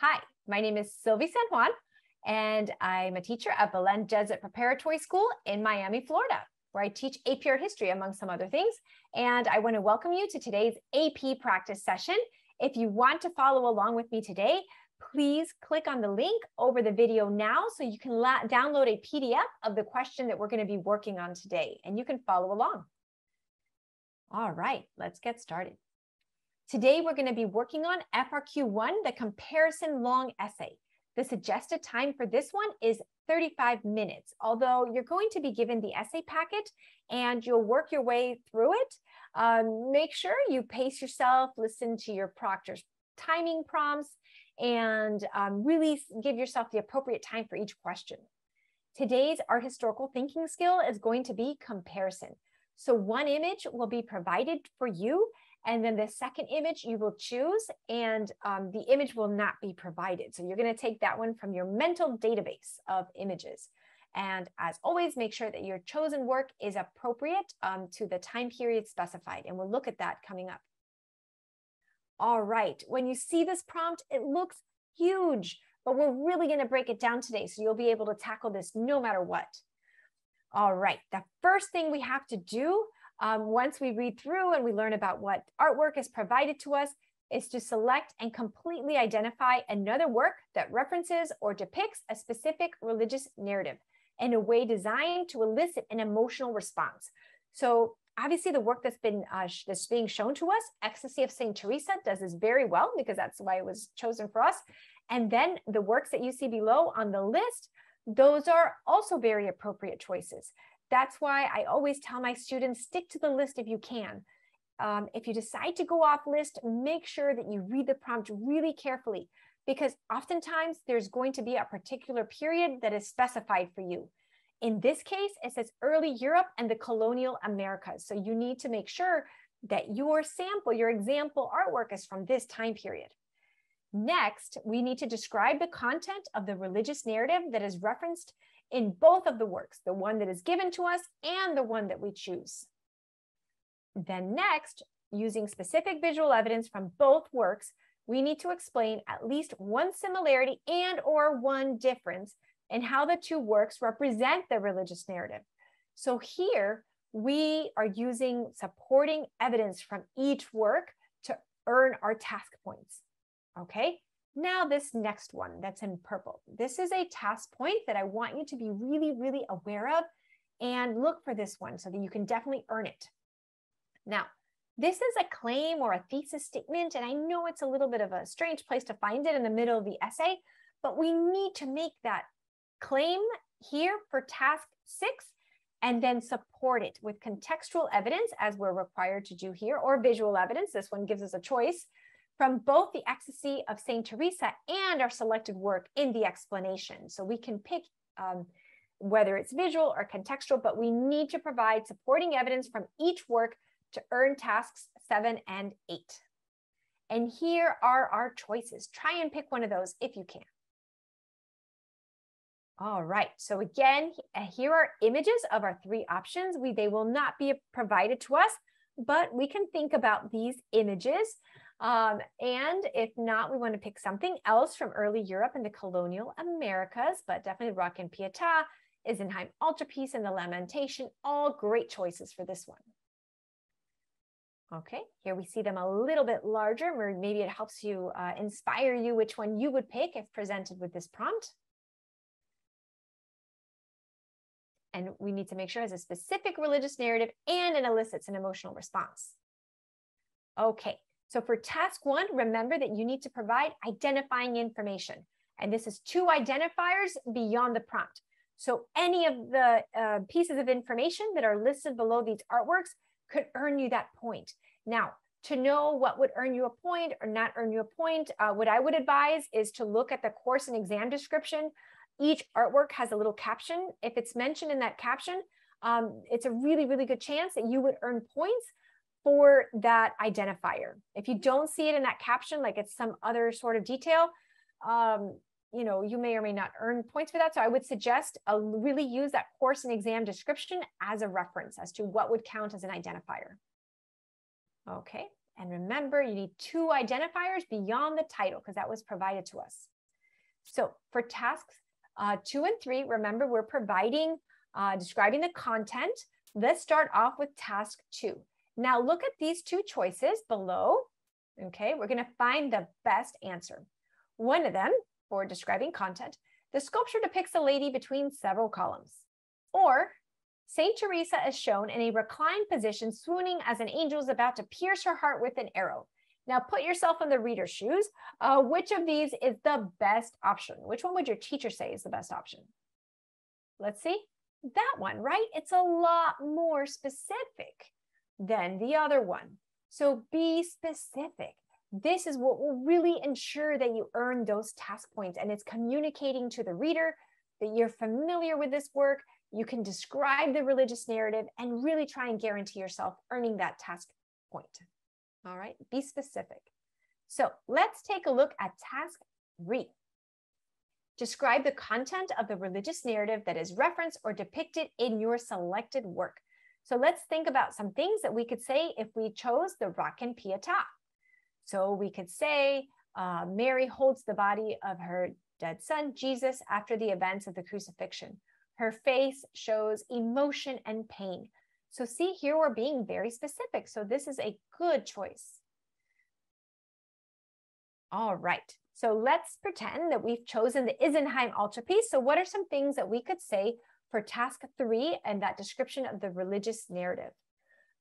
Hi, my name is Sylvie San Juan, and I'm a teacher at Belen Jesuit Preparatory School in Miami, Florida, where I teach AP History, among some other things. And I want to welcome you to today's AP practice session. If you want to follow along with me today, please click on the link over the video now so you can download a PDF of the question that we're going to be working on today, and you can follow along. All right, let's get started. Today, we're going to be working on FRQ1, the comparison long essay. The suggested time for this one is 35 minutes, although you're going to be given the essay packet and you'll work your way through it. Um, make sure you pace yourself, listen to your proctor's timing prompts, and um, really give yourself the appropriate time for each question. Today's art historical thinking skill is going to be comparison. So one image will be provided for you and then the second image you will choose and um, the image will not be provided. So you're gonna take that one from your mental database of images. And as always, make sure that your chosen work is appropriate um, to the time period specified. And we'll look at that coming up. All right, when you see this prompt, it looks huge, but we're really gonna break it down today so you'll be able to tackle this no matter what. All right, the first thing we have to do um, once we read through and we learn about what artwork is provided to us, is to select and completely identify another work that references or depicts a specific religious narrative in a way designed to elicit an emotional response. So obviously the work that's been uh, that's being shown to us, Ecstasy of St. Teresa does this very well because that's why it was chosen for us. And then the works that you see below on the list, those are also very appropriate choices. That's why I always tell my students stick to the list if you can. Um, if you decide to go off list, make sure that you read the prompt really carefully because oftentimes there's going to be a particular period that is specified for you. In this case, it says early Europe and the colonial Americas. So you need to make sure that your sample, your example artwork is from this time period. Next, we need to describe the content of the religious narrative that is referenced in both of the works, the one that is given to us and the one that we choose. Then next, using specific visual evidence from both works, we need to explain at least one similarity and or one difference in how the two works represent the religious narrative. So here we are using supporting evidence from each work to earn our task points. Okay, now this next one that's in purple, this is a task point that I want you to be really, really aware of and look for this one so that you can definitely earn it. Now, this is a claim or a thesis statement, and I know it's a little bit of a strange place to find it in the middle of the essay, but we need to make that claim here for task six and then support it with contextual evidence as we're required to do here or visual evidence. This one gives us a choice from both the ecstasy of St. Teresa and our selected work in the explanation. So we can pick um, whether it's visual or contextual, but we need to provide supporting evidence from each work to earn tasks seven and eight. And here are our choices. Try and pick one of those if you can. All right, so again, here are images of our three options. We, they will not be provided to us, but we can think about these images um, and if not, we want to pick something else from early Europe and the colonial Americas, but definitely Rondanini Pietà, Isenheim Altarpiece, and the Lamentation, all great choices for this one. Okay, here we see them a little bit larger. Maybe it helps you uh, inspire you which one you would pick if presented with this prompt. And we need to make sure it has a specific religious narrative and it elicits an emotional response. Okay, so for task one, remember that you need to provide identifying information. And this is two identifiers beyond the prompt. So any of the uh, pieces of information that are listed below these artworks could earn you that point. Now, to know what would earn you a point or not earn you a point, uh, what I would advise is to look at the course and exam description. Each artwork has a little caption. If it's mentioned in that caption, um, it's a really, really good chance that you would earn points for that identifier. If you don't see it in that caption, like it's some other sort of detail, um, you know, you may or may not earn points for that. So I would suggest a, really use that course and exam description as a reference as to what would count as an identifier. Okay, And remember, you need two identifiers beyond the title because that was provided to us. So for tasks uh, two and three, remember we're providing, uh, describing the content. Let's start off with task two. Now look at these two choices below. Okay, we're gonna find the best answer. One of them, for describing content, the sculpture depicts a lady between several columns. Or St. Teresa is shown in a reclined position, swooning as an angel is about to pierce her heart with an arrow. Now put yourself in the reader's shoes. Uh, which of these is the best option? Which one would your teacher say is the best option? Let's see. That one, right? It's a lot more specific than the other one. So be specific. This is what will really ensure that you earn those task points. And it's communicating to the reader that you're familiar with this work. You can describe the religious narrative and really try and guarantee yourself earning that task point. All right, be specific. So let's take a look at task three. Describe the content of the religious narrative that is referenced or depicted in your selected work. So let's think about some things that we could say if we chose the Rondanini Pietà. So we could say uh, Mary holds the body of her dead son, Jesus, after the events of the crucifixion. Her face shows emotion and pain. So see here, we're being very specific. So this is a good choice. All right, so let's pretend that we've chosen the Isenheim altarpiece. So what are some things that we could say for task three and that description of the religious narrative?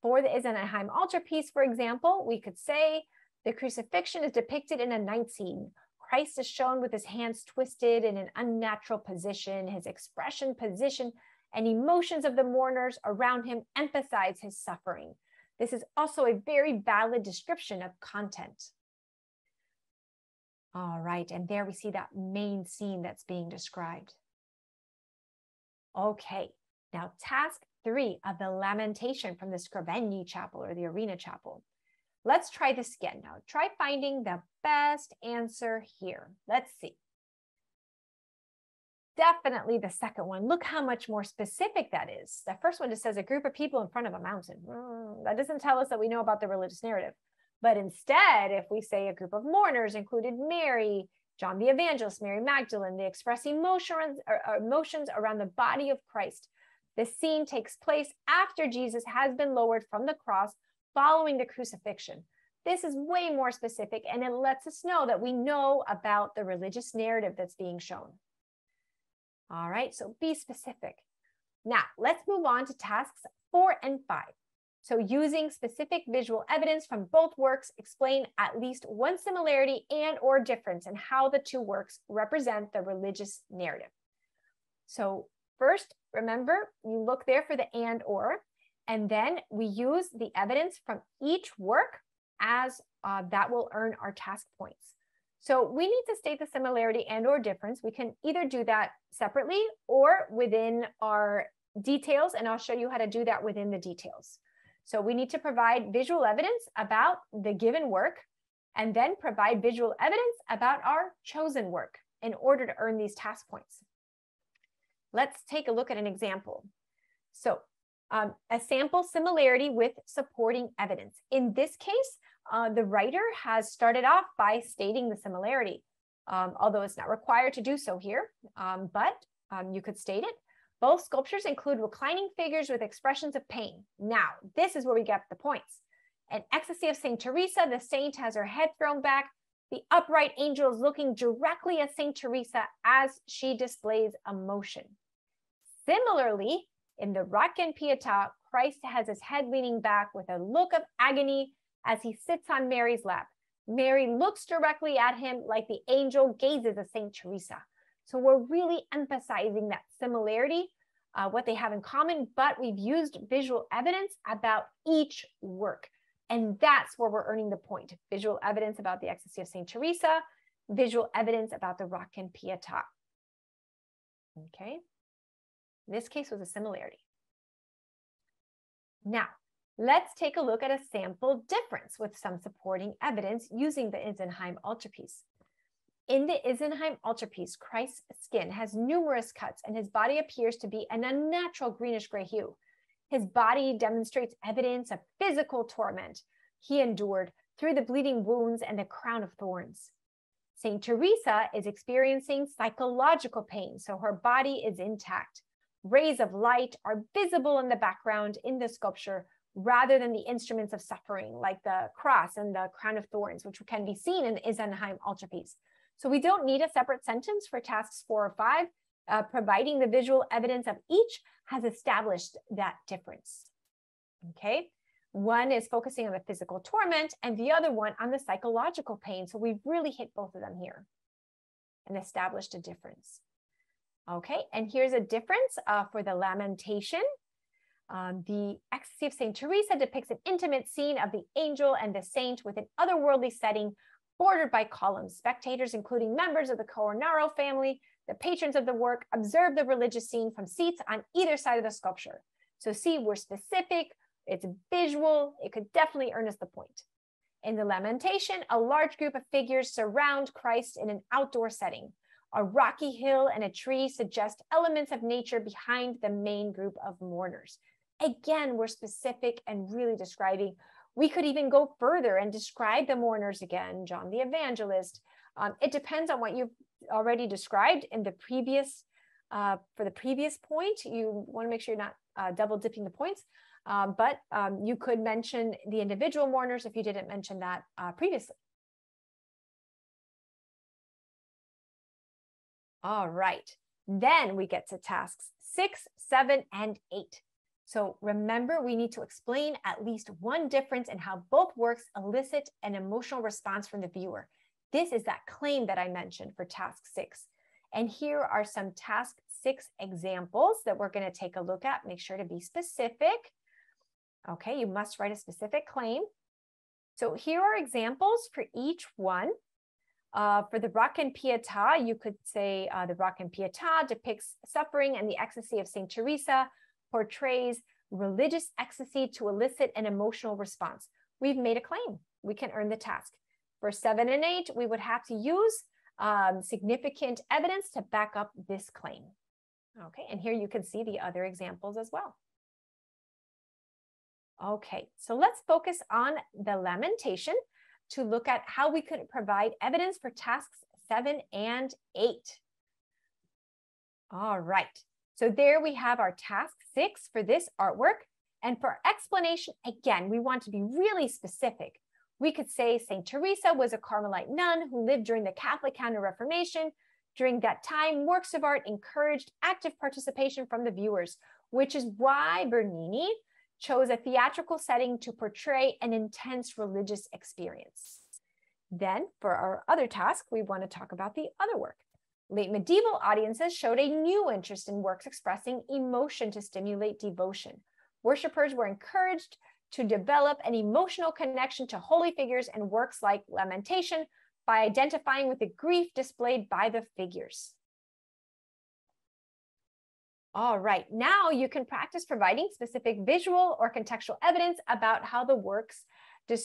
For the Isenheim altarpiece, for example, we could say the crucifixion is depicted in a night scene. Christ is shown with his hands twisted in an unnatural position, his expression position and emotions of the mourners around him emphasize his suffering. This is also a very valid description of content. All right, and there we see that main scene that's being described. Okay, now task three of the lamentation from the Scrovegni Chapel or the Arena Chapel. Let's try this again now. Try finding the best answer here. Let's see definitely the second one. Look how much more specific that is. The first one just says a group of people in front of a mountain. Mm, that doesn't tell us that we know about the religious narrative. But instead, if we say a group of mourners included Mary, John the Evangelist, Mary Magdalene, they express emotions, er, er, emotions around the body of Christ. This scene takes place after Jesus has been lowered from the cross following the crucifixion. This is way more specific and it lets us know that we know about the religious narrative that's being shown. All right, so be specific. Now, let's move on to tasks four and five. So using specific visual evidence from both works, explain at least one similarity and or difference in how the two works represent the religious narrative. So first, remember, you look there for the and or, and then we use the evidence from each work as uh, that will earn our task points. So we need to state the similarity and or difference. We can either do that separately or within our details, and I'll show you how to do that within the details. So we need to provide visual evidence about the given work and then provide visual evidence about our chosen work in order to earn these task points. Let's take a look at an example. So um, a sample similarity with supporting evidence. In this case, uh, the writer has started off by stating the similarity, um, although it's not required to do so here, um, but um, you could state it. Both sculptures include reclining figures with expressions of pain. Now, this is where we get the points. An ecstasy of St. Teresa, the saint has her head thrown back. The upright angel is looking directly at St. Teresa as she displays emotion. Similarly, in the Rondanini Pietà, Christ has his head leaning back with a look of agony as he sits on Mary's lap. Mary looks directly at him like the angel gazes at St. Teresa. So we're really emphasizing that similarity, uh, what they have in common, but we've used visual evidence about each work. And that's where we're earning the point. Visual evidence about the ecstasy of St. Teresa, visual evidence about the Rondanini Pietà. Okay. This case was a similarity. Now, Let's take a look at a sample difference with some supporting evidence using the Isenheim altarpiece. In the Isenheim altarpiece, Christ's skin has numerous cuts and his body appears to be an unnatural greenish gray hue. His body demonstrates evidence of physical torment he endured through the bleeding wounds and the crown of thorns. St. Teresa is experiencing psychological pain, so her body is intact. Rays of light are visible in the background in the sculpture rather than the instruments of suffering like the cross and the crown of thorns, which can be seen in the Isenheim altarpiece. So we don't need a separate sentence for tasks four or five. Uh, providing the visual evidence of each has established that difference. Okay, one is focusing on the physical torment and the other one on the psychological pain. So we've really hit both of them here and established a difference. Okay, and here's a difference uh, for the lamentation. Um, the Ecstasy of St. Teresa depicts an intimate scene of the angel and the saint with an otherworldly setting bordered by columns. Spectators, including members of the Cornaro family, the patrons of the work, observe the religious scene from seats on either side of the sculpture. So see, we're specific, it's visual, it could definitely earn us the point. In the Lamentation, a large group of figures surround Christ in an outdoor setting. A rocky hill and a tree suggest elements of nature behind the main group of mourners. Again, we're specific and really describing. We could even go further and describe the mourners again, John the Evangelist. Um, it depends on what you've already described in the previous, uh, for the previous point. You want to make sure you're not uh, double dipping the points. Um, but um, you could mention the individual mourners if you didn't mention that uh, previously. All right, then we get to tasks six, seven, and eight. So remember, we need to explain at least one difference in how both works elicit an emotional response from the viewer. This is that claim that I mentioned for task six. And here are some task six examples that we're going to take a look at. Make sure to be specific. Okay, you must write a specific claim. So here are examples for each one. Uh, for the Rondanini Pietà, you could say uh, the and Pietà depicts suffering and the ecstasy of St. Teresa, portrays religious ecstasy to elicit an emotional response. We've made a claim. We can earn the task. For seven and eight, we would have to use um, significant evidence to back up this claim. Okay, and here you can see the other examples as well. Okay, so let's focus on the lamentation to look at how we could provide evidence for tasks seven and eight. All right, so there we have our task six for this artwork. And for explanation, again, we want to be really specific. We could say St. Teresa was a Carmelite nun who lived during the Catholic Counter Reformation. During that time, works of art encouraged active participation from the viewers, which is why Bernini chose a theatrical setting to portray an intense religious experience. Then, for our other task, we want to talk about the other work. Late medieval audiences showed a new interest in works expressing emotion to stimulate devotion. Worshippers were encouraged to develop an emotional connection to holy figures and works like Lamentation by identifying with the grief displayed by the figures. All right, now you can practice providing specific visual or contextual evidence about how the works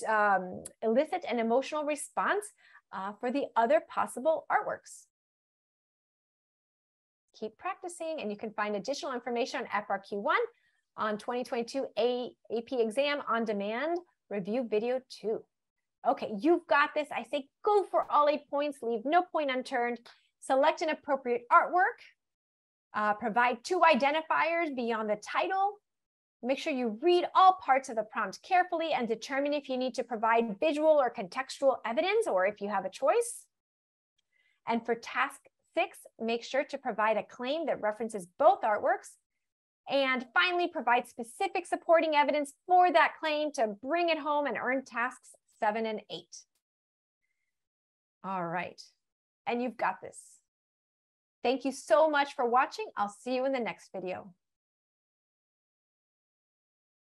um, elicit an emotional response uh, for the other possible artworks. Keep practicing and you can find additional information on FRQ1 on 2022 A AP exam on demand review video two. Okay, you've got this. I say go for all eight points, leave no point unturned. Select an appropriate artwork uh, provide two identifiers beyond the title. Make sure you read all parts of the prompt carefully and determine if you need to provide visual or contextual evidence or if you have a choice. And for task six, make sure to provide a claim that references both artworks. And finally, provide specific supporting evidence for that claim to bring it home and earn tasks seven and eight. All right. And you've got this. Thank you so much for watching. I'll see you in the next video.